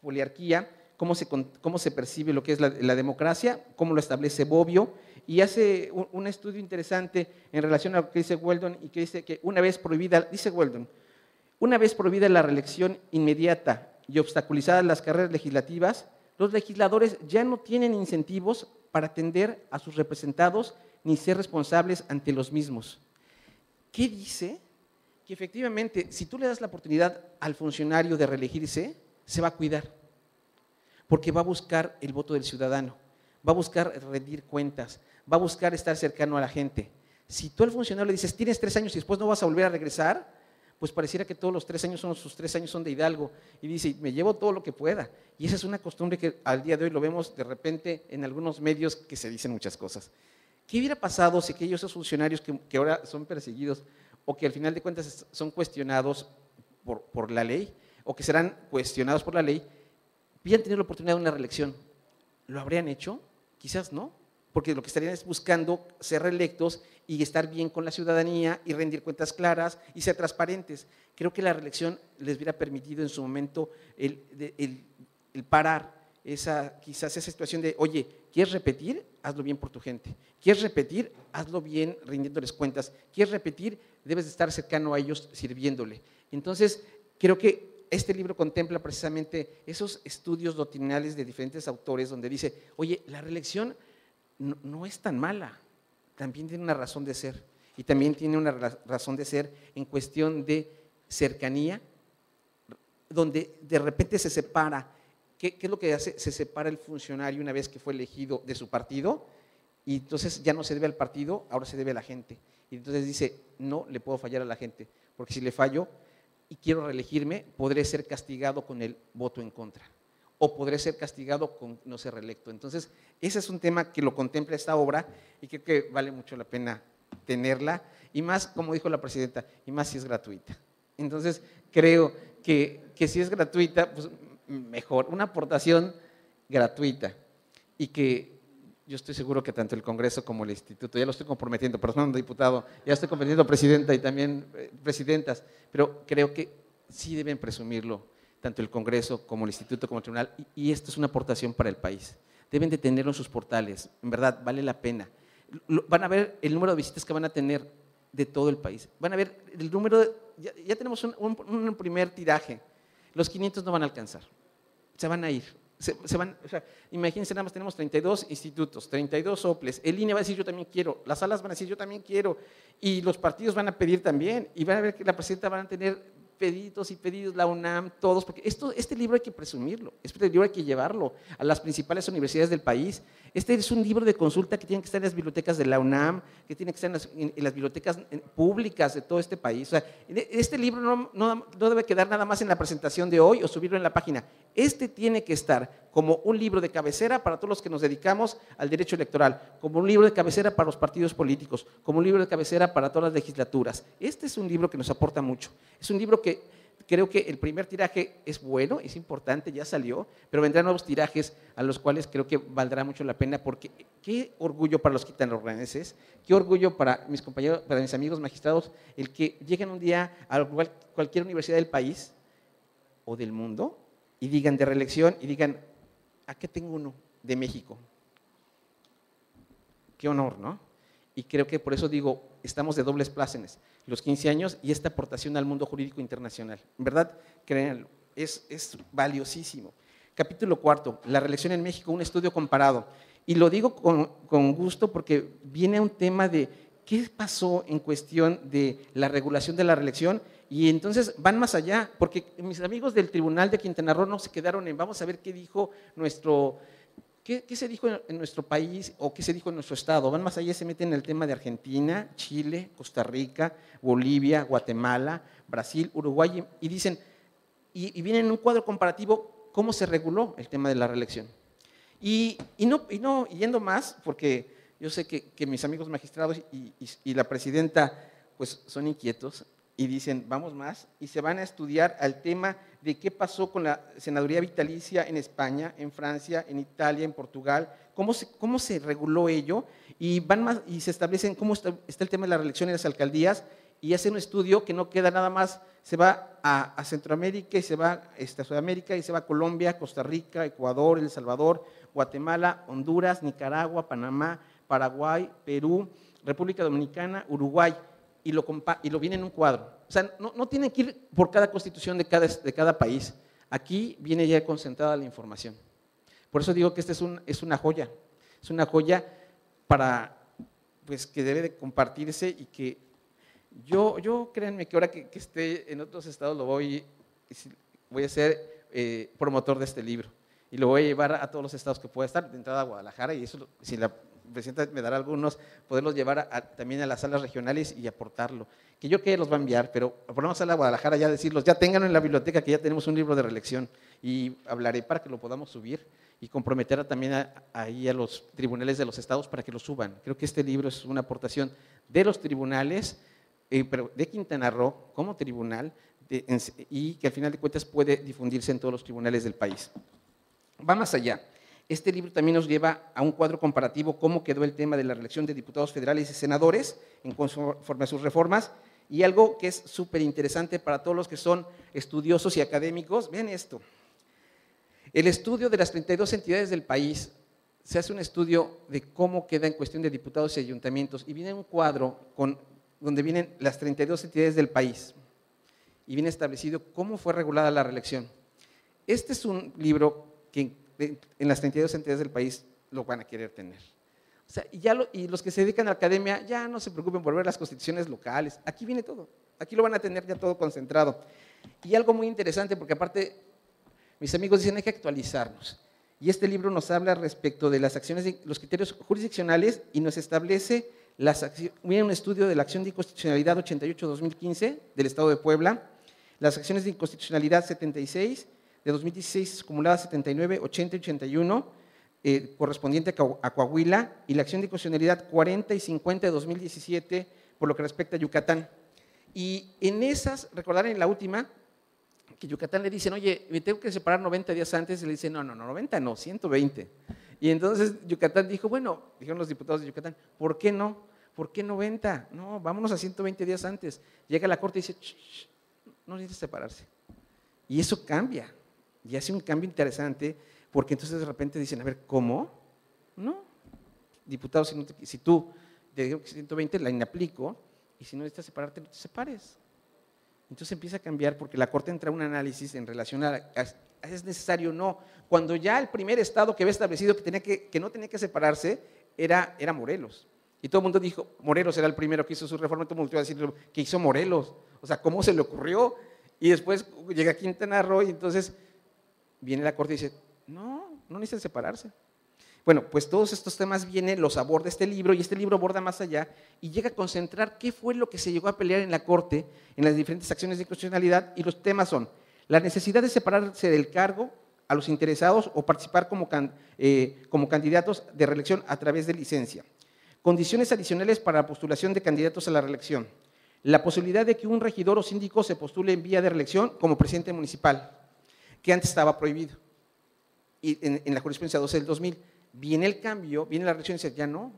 Speaker 3: Poliarquía, cómo se, cómo se percibe lo que es la, la democracia, cómo lo establece Bobbio, y hace un, estudio interesante en relación a lo que dice Weldon y que dice que una vez prohibida, dice Weldon, una vez prohibida la reelección inmediata y obstaculizadas las carreras legislativas, los legisladores ya no tienen incentivos para atender a sus representados ni ser responsables ante los mismos. ¿Qué dice? Efectivamente, si tú le das la oportunidad al funcionario de reelegirse, se va a cuidar, porque va a buscar el voto del ciudadano, va a buscar rendir cuentas, va a buscar estar cercano a la gente. Si tú al funcionario le dices, tienes tres años y después no vas a volver a regresar, pues pareciera que todos los tres años son sus tres años son de Hidalgo. Y dice, me llevo todo lo que pueda. Y esa es una costumbre que al día de hoy lo vemos de repente en algunos medios que se dicen muchas cosas. ¿Qué hubiera pasado si aquellos funcionarios que, ahora son perseguidos o que al final de cuentas son cuestionados por, por la ley o que serán cuestionados por la ley, hubieran tenido la oportunidad de una reelección? ¿Lo habrían hecho? Quizás no porque lo que estarían es buscando ser reelectos y estar bien con la ciudadanía y rendir cuentas claras y ser transparentes. Creo que la reelección les hubiera permitido en su momento el, parar esa, quizás esa situación de, oye, ¿quieres repetir? Hazlo bien por tu gente. ¿Quieres repetir? Hazlo bien rindiéndoles cuentas. ¿Quieres repetir? Debes de estar cercano a ellos sirviéndole. Entonces, creo que este libro contempla precisamente esos estudios doctrinales de diferentes autores donde dice, oye, la reelección no, es tan mala, también tiene una razón de ser. Y también tiene una razón de ser en cuestión de cercanía, donde de repente se separa. ¿Qué, es lo que hace? Se separa el funcionario una vez que fue elegido de su partido y entonces ya no se debe al partido, ahora se debe a la gente. Y entonces dice, no le puedo fallar a la gente, porque si le fallo y quiero reelegirme, podré ser castigado con el voto en contra o podré ser castigado con no ser reelecto. Entonces, ese es un tema que lo contempla esta obra y creo que vale mucho la pena tenerla, y más, como dijo la presidenta, y más si es gratuita. Entonces, creo que, que si es gratuita, pues mejor, una aportación gratuita y que yo estoy seguro que tanto el Congreso como el Instituto, ya lo estoy comprometiendo, perdón, diputado, ya estoy comprometiendo presidenta y también eh, presidentas, pero creo que sí deben presumirlo tanto el Congreso como el Instituto como el Tribunal, y, esto es una aportación para el país. Deben de tenerlo en sus portales, en verdad, vale la pena. van a ver el número de visitas que van a tener de todo el país. Van a ver el número, de, ya, tenemos un, primer tiraje, los 500 no van a alcanzar, se van a ir. se, van, o sea, imagínense, nada más tenemos 32 institutos, 32 soples. El INE va a decir yo también quiero, las salas van a decir yo también quiero, y los partidos van a pedir también, y van a ver que la presidenta van a tener pedidos y pedidos, la UNAM, todos, porque esto, este libro hay que presumirlo, este libro hay que llevarlo a las principales universidades del país. Este es un libro de consulta que tiene que estar en las bibliotecas de la UNAM, que tiene que estar en las, bibliotecas públicas de todo este país. este libro no, no, no debe quedar nada más en la presentación de hoy o subirlo en la página. Este tiene que estar como un libro de cabecera para todos los que nos dedicamos al derecho electoral, como un libro de cabecera para los partidos políticos, como un libro de cabecera para todas las legislaturas. Este es un libro que nos aporta mucho. Es un libro que creo que el primer tiraje es bueno, es importante, ya salió, pero vendrán nuevos tirajes a los cuales creo que valdrá mucho la pena porque qué orgullo para los quitanorraneses, qué orgullo para mis compañeros, para mis amigos magistrados, el que lleguen un día a cualquier universidad del país o del mundo y digan de reelección y digan, ¿a qué tengo uno de México? Qué honor, ¿no? Y creo que por eso digo, estamos de dobles plácenes, los 15 años y esta aportación al mundo jurídico internacional. Verdad, créanlo, es, es valiosísimo. Capítulo cuarto, la reelección en México, un estudio comparado. Y lo digo con, con gusto porque viene un tema de qué pasó en cuestión de la regulación de la reelección y entonces van más allá, porque mis amigos del Tribunal de Quintana Roo no se quedaron en vamos a ver qué dijo nuestro, qué, se dijo en, nuestro país o qué se dijo en nuestro estado. Van más allá, se meten en el tema de Argentina, Chile, Costa Rica, Bolivia, Guatemala, Brasil, Uruguay y dicen, y, vienen en un cuadro comparativo cómo se reguló el tema de la reelección. Y, no, y no, yendo más, porque yo sé que, mis amigos magistrados y, y la presidenta pues son inquietos, y dicen, vamos más, y se van a estudiar al tema de qué pasó con la senaduría vitalicia en España, en Francia, en Italia, en Portugal, cómo se, cómo se reguló ello, y, van más, y se establecen cómo está, el tema de la reelección en las alcaldías, y hacen un estudio que no queda nada más, se va a, Centroamérica, y se va este, a Sudamérica, y se va a Colombia, Costa Rica, Ecuador, El Salvador, Guatemala, Honduras, Nicaragua, Panamá, Paraguay, Perú, República Dominicana, Uruguay y lo, y lo viene en un cuadro. O sea, no, no tienen que ir por cada constitución de cada, de cada país. Aquí viene ya concentrada la información. Por eso digo que esta es, un, es una joya. Es una joya para, pues, que debe de compartirse y que yo, yo créanme que ahora que, que esté en otros estados lo voy, voy a ser eh, promotor de este libro y lo voy a llevar a todos los estados que pueda estar, de entrada a Guadalajara, y eso, si la presidenta me dará algunos, poderlos llevar también a las salas regionales y aportarlo. Que yo que los va a enviar, pero ponemos a la Guadalajara ya decirlos, ya tengan en la biblioteca que ya tenemos un libro de reelección y hablaré para que lo podamos subir y comprometer también ahí a los tribunales de los estados para que lo suban. Creo que este libro es una aportación de los tribunales, eh, pero de Quintana Roo como tribunal y que al final de cuentas puede difundirse en todos los tribunales del país. Va más allá. Este libro también nos lleva a un cuadro comparativo cómo quedó el tema de la reelección de diputados federales y senadores en conforme a sus reformas y algo que es súper interesante para todos los que son estudiosos y académicos. Vean esto. El estudio de las 32 entidades del país se hace un estudio de cómo queda en cuestión de diputados y ayuntamientos y viene un cuadro con, donde vienen las 32 entidades del país y viene establecido cómo fue regulada la reelección. Este es un libro que en las 32 entidades del país lo van a querer tener. O sea, y, ya y los que se dedican a la academia, ya no se preocupen por ver las constituciones locales. Aquí viene todo. Aquí lo van a tener ya todo concentrado. Y algo muy interesante, porque aparte, mis amigos dicen hay que actualizarnos. Y este libro nos habla respecto de las acciones, de los criterios jurisdiccionales y nos establece las un estudio de la acción de inconstitucionalidad 88-2015 del Estado de Puebla, las acciones de inconstitucionalidad 76 de 2016 acumulada 79, 80 y 81, eh, correspondiente a Coahuila, y la acción de constitucionalidad 40 y 50 de 2017 por lo que respecta a Yucatán. Y en esas, recordar en la última, que Yucatán le dicen, oye, me tengo que separar 90 días antes, y le dicen, no, no, no, 90 no, 120. Y entonces Yucatán dijo, bueno, dijeron los diputados de Yucatán, ¿por qué no? ¿Por qué 90? No, vámonos a 120 días antes. Llega la corte y dice, no necesita separarse. Y eso cambia. Y hace un cambio interesante porque entonces de repente dicen, a ver, ¿cómo? No. Diputado, si, tú te digo que 120 la inaplico y si no necesitas separarte, no te separes. Entonces empieza a cambiar porque la Corte entra a un análisis en relación a, es necesario o no. Cuando ya el primer estado que había establecido que, tenía que, que no tenía que separarse era, era Morelos. Y todo el mundo dijo, Morelos era el primero que hizo su reforma, todo el mundo iba a decir que hizo Morelos. O sea, ¿cómo se le ocurrió? Y después llega Quintana Roo y entonces viene la Corte y dice, no, no necesitan separarse. Bueno, pues todos estos temas vienen, los aborda este libro y este libro aborda más allá y llega a concentrar qué fue lo que se llegó a pelear en la Corte en las diferentes acciones de constitucionalidad y los temas son la necesidad de separarse del cargo a los interesados o participar como, eh, como candidatos de reelección a través de licencia, condiciones adicionales para la postulación de candidatos a la reelección, la posibilidad de que un regidor o síndico se postule en vía de reelección como presidente municipal, que antes estaba prohibido y en, la jurisprudencia 12 del 2000 viene el cambio, viene la reacción y dice, ya no.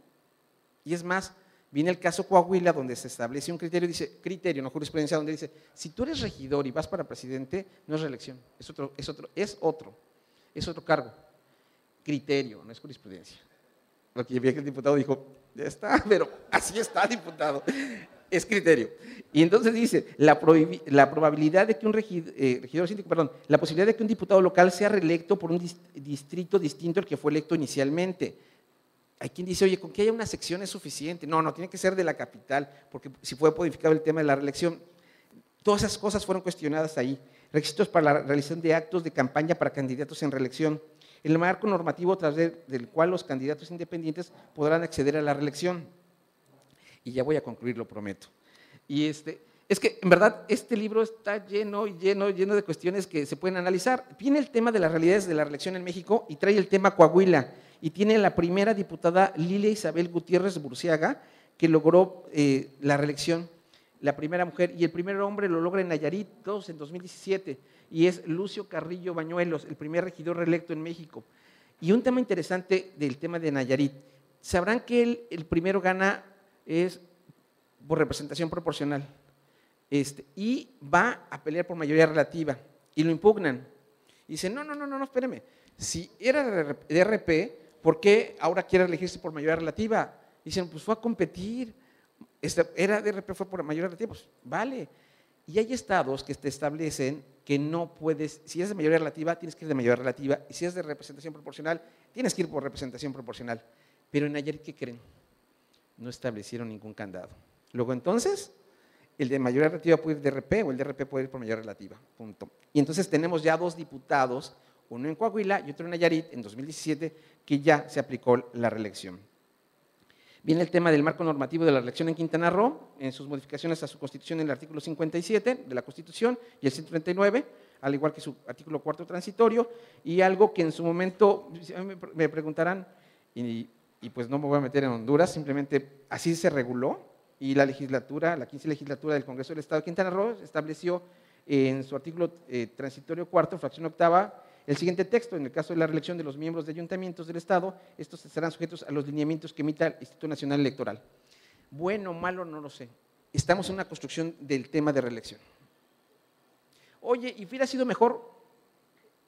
Speaker 3: Y es más, viene el caso Coahuila donde se establece un criterio, dice, criterio, no jurisprudencia, donde dice, si tú eres regidor y vas para presidente, no es reelección, es otro, es otro, es otro, es otro cargo. Criterio, no es jurisprudencia. Lo que vi que el diputado dijo, ya está, pero así está, diputado es criterio. Y entonces dice, la, probabilidad de que un eh, regidor, síndico, la posibilidad de que un diputado local sea reelecto por un distrito distinto al que fue electo inicialmente. Hay quien dice, oye, con que haya una sección es suficiente. No, no, tiene que ser de la capital, porque si fue modificado el tema de la reelección. Todas esas cosas fueron cuestionadas ahí. Requisitos para la realización de actos de campaña para candidatos en reelección. El marco normativo a través del cual los candidatos independientes podrán acceder a la reelección y ya voy a concluir, lo prometo. Y este, es que en verdad este libro está lleno, lleno, lleno de cuestiones que se pueden analizar. Viene el tema de las realidades de la reelección en México y trae el tema Coahuila. Y tiene la primera diputada Lilia Isabel Gutiérrez Burciaga, que logró eh, la reelección, la primera mujer, y el primer hombre lo logra en Nayarit, todos en 2017, y es Lucio Carrillo Bañuelos, el primer regidor reelecto en México. Y un tema interesante del tema de Nayarit, sabrán que él, el primero gana es por representación proporcional. Este, y va a pelear por mayoría relativa y lo impugnan. Y dicen, no, no, no, no, no, espéreme. Si era de RP, ¿por qué ahora quiere elegirse por mayoría relativa? Dicen, pues fue a competir. Este, era de RP, fue por mayoría relativa. Pues vale. Y hay estados que te establecen que no puedes, si es de mayoría relativa, tienes que ir de mayoría relativa. Y si es de representación proporcional, tienes que ir por representación proporcional. Pero en ayer, ¿qué creen? No establecieron ningún candado. Luego entonces, el de mayoría relativa puede ir de RP o el de RP puede ir por mayoría relativa. Punto. Y entonces tenemos ya dos diputados, uno en Coahuila y otro en Nayarit, en 2017, que ya se aplicó la reelección. Viene el tema del marco normativo de la reelección en Quintana Roo, en sus modificaciones a su constitución en el artículo 57 de la Constitución y el 139, al igual que su artículo cuarto transitorio, y algo que en su momento me preguntarán, y y pues no me voy a meter en Honduras, simplemente así se reguló y la legislatura, la 15 legislatura del Congreso del Estado de Quintana Roo estableció en su artículo eh, transitorio cuarto, fracción octava, el siguiente texto, en el caso de la reelección de los miembros de ayuntamientos del Estado, estos serán sujetos a los lineamientos que emita el Instituto Nacional Electoral. Bueno, malo, no lo sé. Estamos en una construcción del tema de reelección. Oye, ¿y hubiera sido mejor?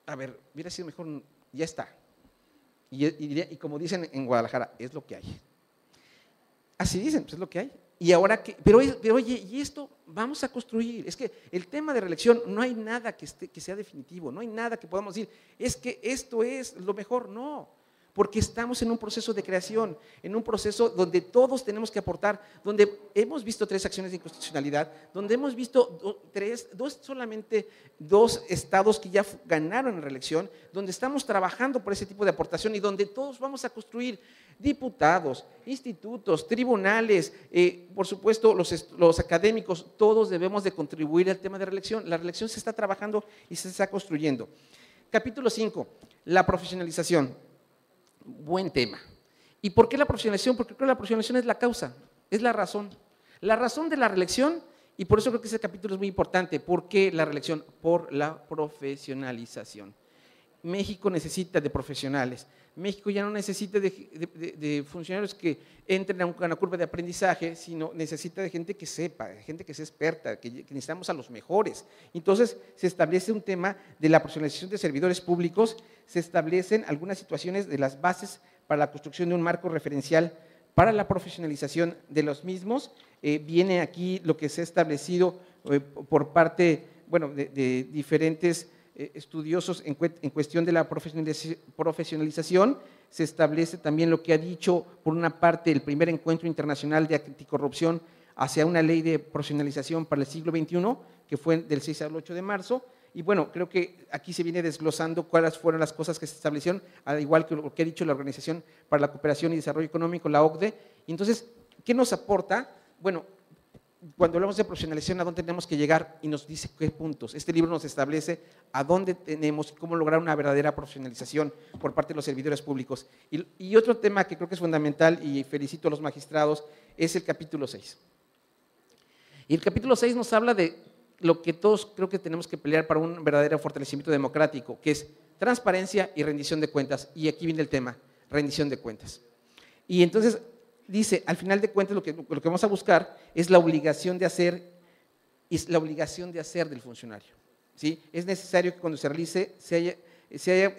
Speaker 3: A ver, hubiera sido mejor, ya está. Y, como dicen en Guadalajara, es lo que hay. Así dicen, pues es lo que hay. Y ahora que, pero, oye, y esto vamos a construir. Es que el tema de reelección no hay nada que, que sea definitivo, no hay nada que podamos decir, es que esto es lo mejor, no porque estamos en un proceso de creación, en un proceso donde todos tenemos que aportar, donde hemos visto tres acciones de inconstitucionalidad, donde hemos visto tres, dos solamente dos estados que ya ganaron en reelección, donde estamos trabajando por ese tipo de aportación y donde todos vamos a construir diputados, institutos, tribunales, eh, por supuesto los, los académicos, todos debemos de contribuir al tema de reelección. La reelección se está trabajando y se está construyendo. Capítulo 5, la profesionalización buen tema. ¿Y por qué la profesionalización? Porque creo que la profesionalización es la causa, es la razón. La razón de la reelección, y por eso creo que ese capítulo es muy importante. ¿Por qué la reelección? Por la profesionalización. México necesita de profesionales. México ya no necesita de, funcionarios que entren a una curva de aprendizaje, sino necesita de gente que sepa, de gente que sea experta, que, necesitamos a los mejores. Entonces se establece un tema de la profesionalización de servidores públicos, se establecen algunas situaciones de las bases para la construcción de un marco referencial para la profesionalización de los mismos. Eh, viene aquí lo que se ha establecido eh, por parte, bueno, de, diferentes estudiosos en, cuestión de la profesionalización. Se establece también lo que ha dicho, por una parte, el primer encuentro internacional de anticorrupción hacia una ley de profesionalización para el siglo XXI, que fue del 6 al 8 de marzo, y bueno, creo que aquí se viene desglosando cuáles fueron las cosas que se establecieron, al igual que lo que ha dicho la Organización para la Cooperación y Desarrollo Económico, la OCDE. Entonces, ¿qué nos aporta? Bueno, cuando hablamos de profesionalización, ¿a dónde tenemos que llegar? Y nos dice qué puntos. Este libro nos establece a dónde tenemos, cómo lograr una verdadera profesionalización por parte de los servidores públicos. Y, y otro tema que creo que es fundamental, y felicito a los magistrados, es el capítulo 6. Y el capítulo 6 nos habla de lo que todos creo que tenemos que pelear para un verdadero fortalecimiento democrático, que es transparencia y rendición de cuentas. Y aquí viene el tema, rendición de cuentas. Y entonces dice, al final de cuentas lo que, lo que vamos a buscar es la obligación de hacer, es la obligación de hacer del funcionario. ¿sí? Es necesario que cuando se realice se haya,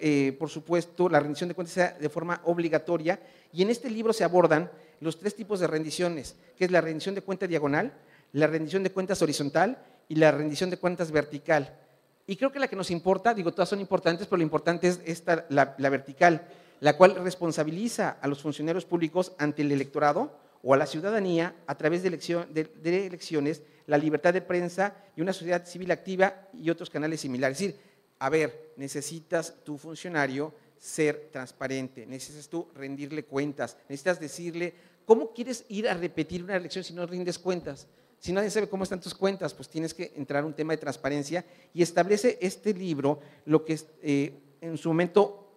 Speaker 3: eh, por supuesto, la rendición de cuentas sea de forma obligatoria. Y en este libro se abordan los tres tipos de rendiciones, que es la rendición de cuenta diagonal, la rendición de cuentas horizontal y la rendición de cuentas vertical. Y creo que la que nos importa, digo, todas son importantes, pero lo importante es esta, la, vertical, la cual responsabiliza a los funcionarios públicos ante el electorado o a la ciudadanía a través de, de, elecciones, la libertad de prensa y una sociedad civil activa y otros canales similares. Es decir, a ver, necesitas tu funcionario ser transparente, necesitas tú rendirle cuentas, necesitas decirle, ¿cómo quieres ir a repetir una elección si no rindes cuentas? Si nadie sabe cómo están tus cuentas, pues tienes que entrar a un tema de transparencia y establece este libro lo que eh, en su momento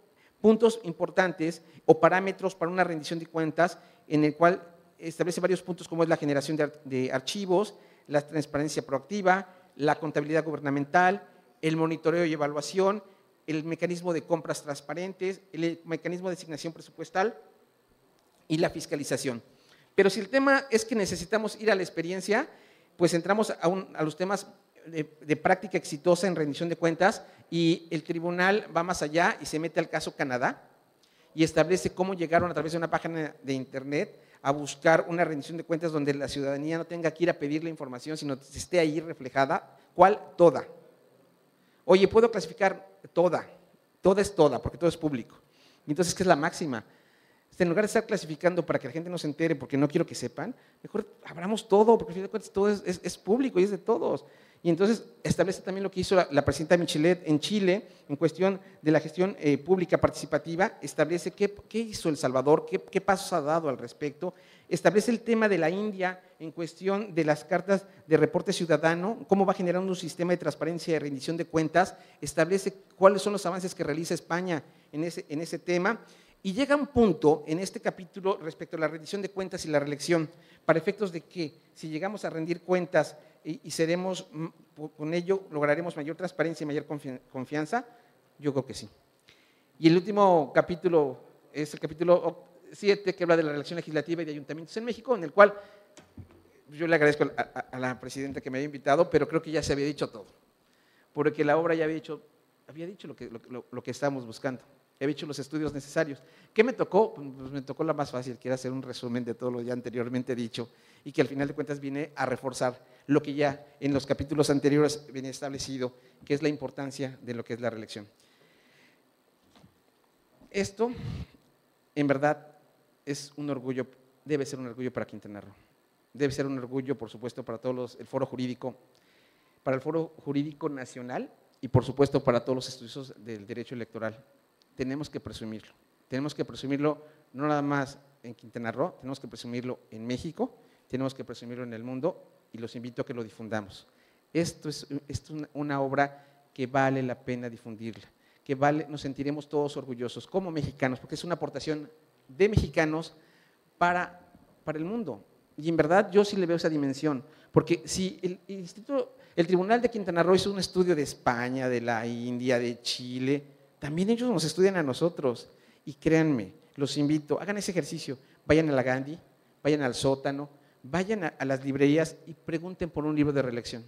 Speaker 3: puntos importantes o parámetros para una rendición de cuentas en el cual establece varios puntos como es la generación de, archivos, la transparencia proactiva, la contabilidad gubernamental, el monitoreo y evaluación, el mecanismo de compras transparentes, el mecanismo de asignación presupuestal y la fiscalización. Pero si el tema es que necesitamos ir a la experiencia, pues entramos a, los temas de, práctica exitosa en rendición de cuentas y el tribunal va más allá y se mete al caso Canadá y establece cómo llegaron a través de una página de internet a buscar una rendición de cuentas donde la ciudadanía no tenga que ir a pedir la información, sino que esté ahí reflejada. ¿Cuál? Toda. Oye, ¿puedo clasificar toda? Toda es toda, porque todo es público. Entonces, ¿qué es la máxima? en lugar de estar clasificando para que la gente no se entere porque no quiero que sepan, mejor abramos todo, porque al fin de cuentas todo es, público y es de todos. Y entonces establece también lo que hizo la, presidenta Michelet en Chile en cuestión de la gestión eh, pública participativa, establece qué, hizo El Salvador, qué, pasos ha dado al respecto, establece el tema de la India en cuestión de las cartas de reporte ciudadano, cómo va generando un sistema de transparencia y rendición de cuentas, establece cuáles son los avances que realiza España en ese, en ese tema. Y llega un punto en este capítulo respecto a la rendición de cuentas y la reelección, para efectos de que si llegamos a rendir cuentas y, seremos, mm, con ello lograremos mayor transparencia y mayor confianza, yo creo que sí. Y el último capítulo es el capítulo 7, que habla de la relación legislativa y de ayuntamientos en México, en el cual yo le agradezco a, la presidenta que me había invitado, pero creo que ya se había dicho todo, porque la obra ya había dicho, había dicho lo que, lo que estábamos buscando he hecho los estudios necesarios. ¿Qué me tocó? Pues me tocó la más fácil, que era hacer un resumen de todo lo ya anteriormente dicho y que al final de cuentas viene a reforzar lo que ya en los capítulos anteriores viene establecido, que es la importancia de lo que es la reelección. Esto, en verdad, es un orgullo, debe ser un orgullo para Quintana Roo. Debe ser un orgullo, por supuesto, para todos los, el foro jurídico, para el foro jurídico nacional y, por supuesto, para todos los estudiosos del derecho electoral tenemos que presumirlo. Tenemos que presumirlo no nada más en Quintana Roo, tenemos que presumirlo en México, tenemos que presumirlo en el mundo y los invito a que lo difundamos. Esto es, una obra que vale la pena difundirla, que vale, nos sentiremos todos orgullosos como mexicanos, porque es una aportación de mexicanos para, para el mundo. Y en verdad yo sí le veo esa dimensión, porque si el, Instituto, el Tribunal de Quintana Roo hizo un estudio de España, de la India, de Chile, también ellos nos estudian a nosotros. Y créanme, los invito, hagan ese ejercicio. Vayan a la Gandhi, vayan al sótano, vayan a, las librerías y pregunten por un libro de reelección.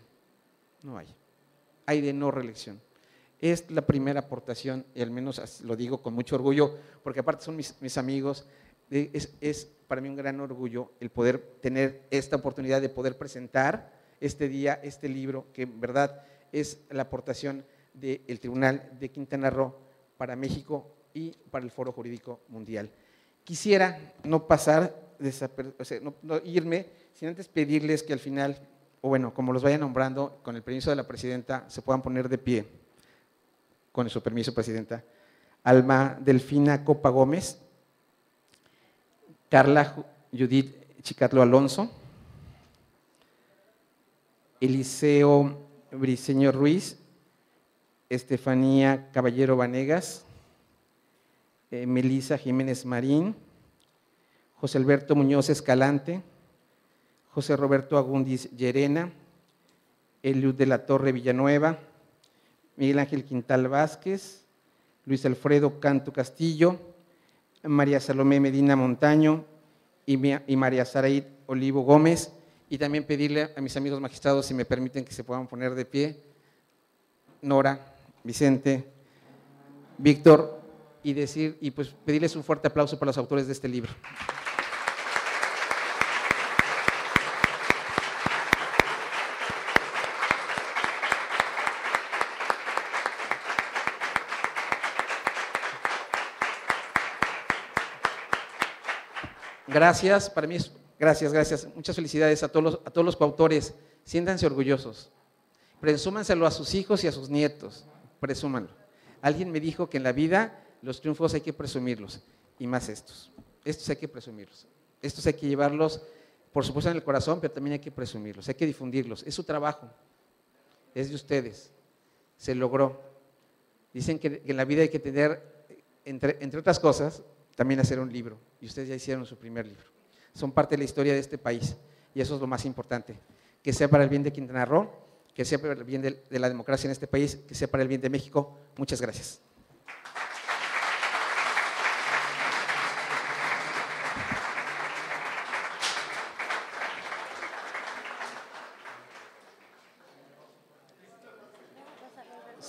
Speaker 3: No hay. Hay de no reelección. Es la primera aportación, y al menos lo digo con mucho orgullo, porque aparte son mis, amigos, es, para mí un gran orgullo el poder tener esta oportunidad de poder presentar este día, este libro, que en verdad es la aportación del Tribunal de Quintana Roo para México y para el Foro Jurídico Mundial. Quisiera no pasar, o sea, no, irme, sin antes pedirles que al final, o bueno, como los vaya nombrando, con el permiso de la presidenta, se puedan poner de pie. Con su permiso, presidenta. Alma Delfina Copa Gómez, Carla Judith Chicatlo Alonso, Eliseo Briceño Ruiz, Estefanía Caballero Vanegas, eh, Melisa Jiménez Marín, José Alberto Muñoz Escalante, José Roberto Agundis Llerena, Eliud de la Torre Villanueva, Miguel Ángel Quintal Vázquez, Luis Alfredo Canto Castillo, María Salomé Medina Montaño y, María Saraid Olivo Gómez. Y también pedirle a mis amigos magistrados, si me permiten, que se puedan poner de pie. Nora, Vicente, Víctor, y decir, y pues pedirles un fuerte aplauso para los autores de este libro. Gracias, para mí es, gracias, gracias. Muchas felicidades a todos los, a todos los coautores. Siéntanse orgullosos. Presúmanselo a sus hijos y a sus nietos. Presúmanlo. Alguien me dijo que en la vida los triunfos hay que presumirlos, y más estos. Estos hay que presumirlos. Estos hay que llevarlos, por supuesto, en el corazón, pero también hay que presumirlos, hay que difundirlos. Es su trabajo, es de ustedes. Se logró. Dicen que en la vida hay que tener, entre, entre otras cosas, también hacer un libro. Y ustedes ya hicieron su primer libro. Son parte de la historia de este país. Y eso es lo más importante. Que sea para el bien de Quintana Roo, que sea para el bien de, la democracia en este país, que sea para el bien de México. Muchas gracias.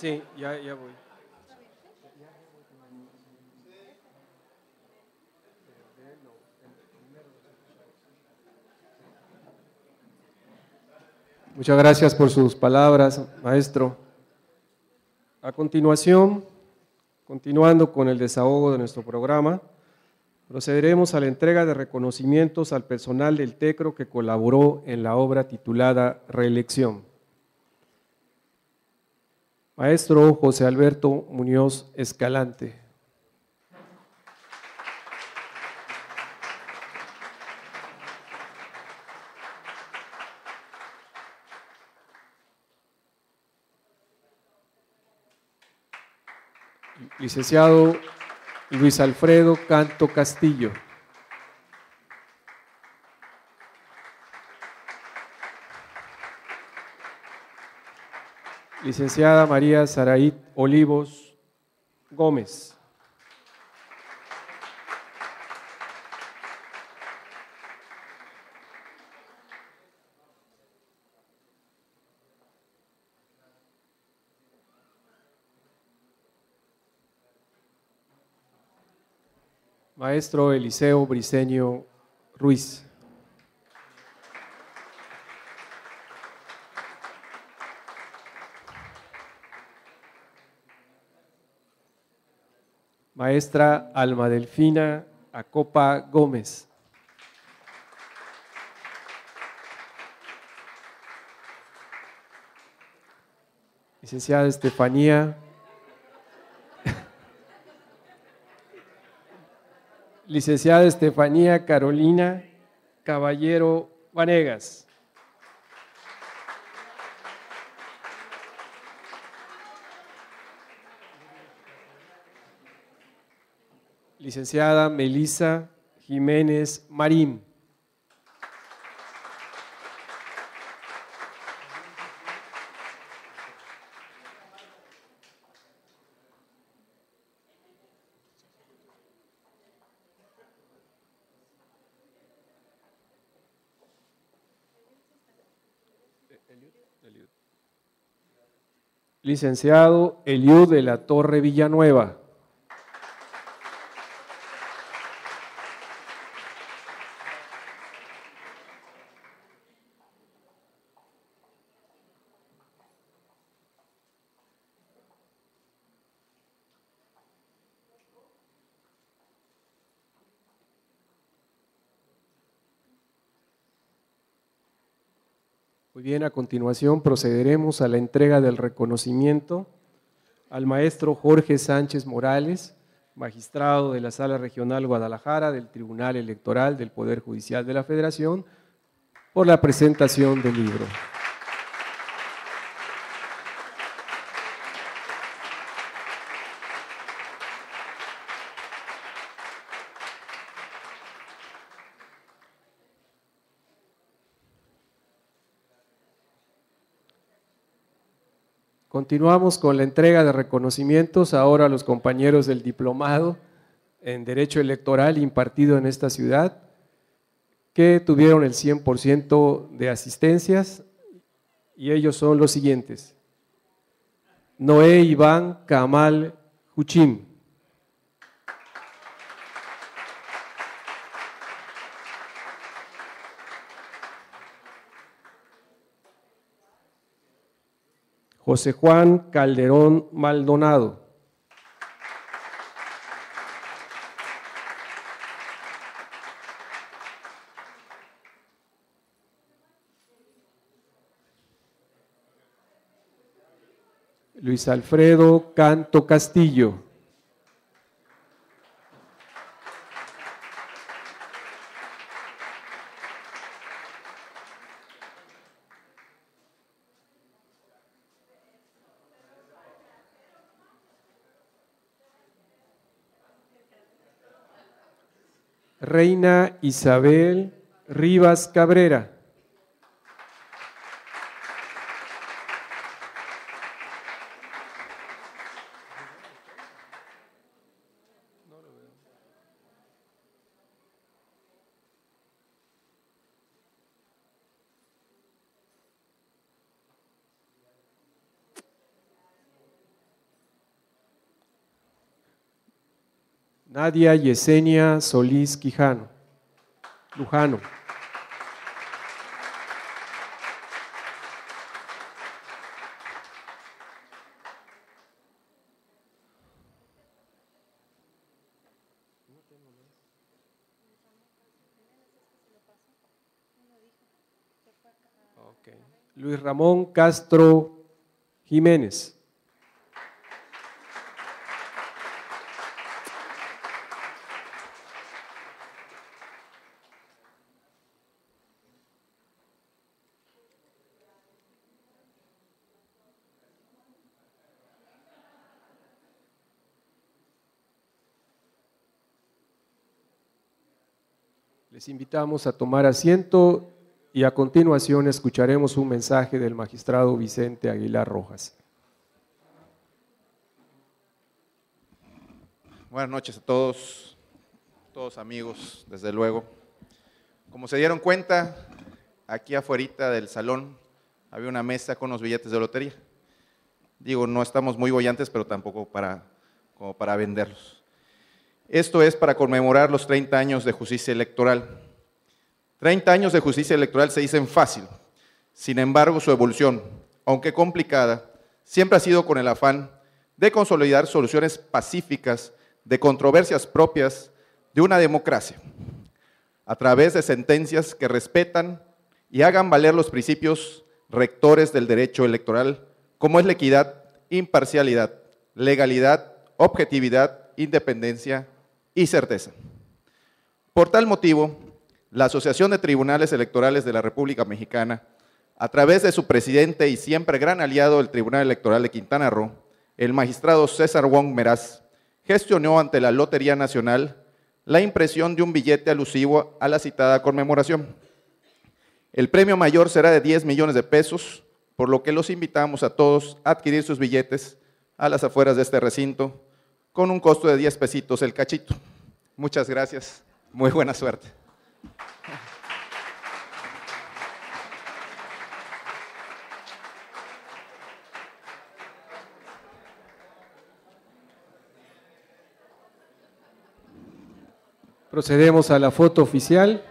Speaker 1: Sí, ya, ya voy. Muchas gracias por sus palabras, maestro. A continuación, continuando con el desahogo de nuestro programa, procederemos a la entrega de reconocimientos al personal del TECRO que colaboró en la obra titulada Reelección. Maestro José Alberto Muñoz Escalante. Licenciado Luis Alfredo Canto Castillo. Licenciada María Saraí Olivos Gómez. Maestro Eliseo Briceño Ruiz. Maestra Alma Delfina Acopa Gómez. Licenciada Estefanía licenciada Estefanía Carolina Caballero Vanegas. Licenciada Melisa Jiménez Marín. Licenciado Eliud de la Torre Villanueva. Bien, a continuación procederemos a la entrega del reconocimiento al maestro Jorge Sánchez Morales, magistrado de la Sala Regional Guadalajara del Tribunal Electoral del Poder Judicial de la Federación, por la presentación del libro. Continuamos con la entrega de reconocimientos ahora a los compañeros del diplomado en Derecho Electoral impartido en esta ciudad, que tuvieron el 100% de asistencias, y ellos son los siguientes. Noé Iván Kamal Huchim. José Juan Calderón Maldonado. Luis Alfredo Canto Castillo. Reina Isabel Rivas Cabrera. Nadia Yesenia Solís Quijano, Lujano. Luis Ramón Castro Jiménez. Les invitamos a tomar asiento y a continuación escucharemos un mensaje del magistrado Vicente Aguilar Rojas.
Speaker 4: Buenas noches a todos, todos amigos, desde luego. Como se dieron cuenta, aquí afuera del salón había una mesa con los billetes de lotería. Digo, no estamos muy bollantes, pero tampoco para, como para venderlos. Esto es para conmemorar los 30 años de justicia electoral. 30 años de justicia electoral se dicen fácil, sin embargo su evolución, aunque complicada, siempre ha sido con el afán de consolidar soluciones pacíficas de controversias propias de una democracia, a través de sentencias que respetan y hagan valer los principios rectores del derecho electoral, como es la equidad, imparcialidad, legalidad, objetividad, independencia y certeza. Por tal motivo, la Asociación de Tribunales Electorales de la República Mexicana, a través de su presidente y siempre gran aliado del Tribunal Electoral de Quintana Roo, el magistrado César Wong Meraz, gestionó ante la Lotería Nacional la impresión de un billete alusivo a la citada conmemoración. El premio mayor será de 10 millones de pesos, por lo que los invitamos a todos a adquirir sus billetes a las afueras de este recinto con un costo de 10 pesitos el cachito. Muchas gracias. Muy buena suerte.
Speaker 1: Procedemos a la foto oficial.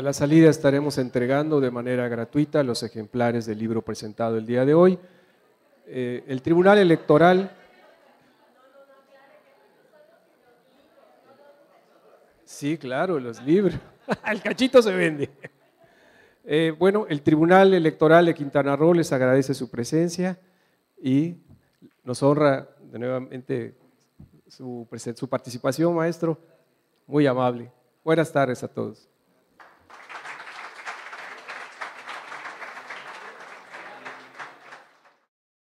Speaker 1: A la salida estaremos entregando de manera gratuita los ejemplares del libro presentado el día de hoy. Eh, el Tribunal Electoral... Sí, claro, los libros. el cachito se vende. Eh, bueno, el Tribunal Electoral de Quintana Roo les agradece su presencia y nos honra de nuevamente su, su participación, maestro. Muy amable. Buenas tardes a todos.